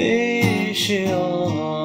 Değişiyor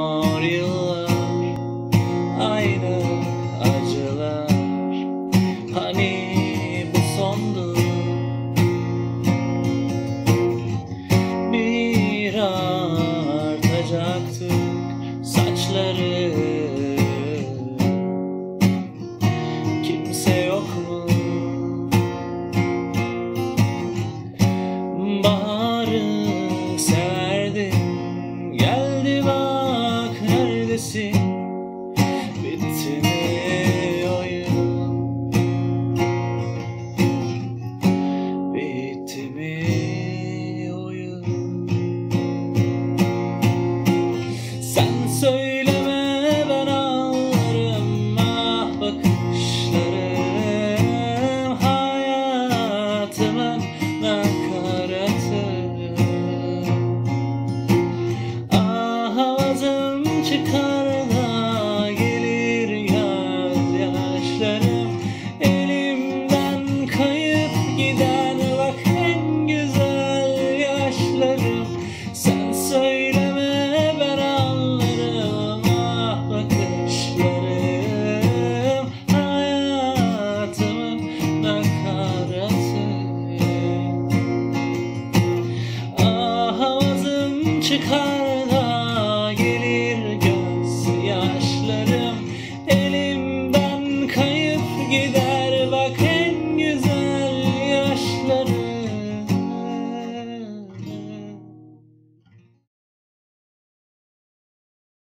you.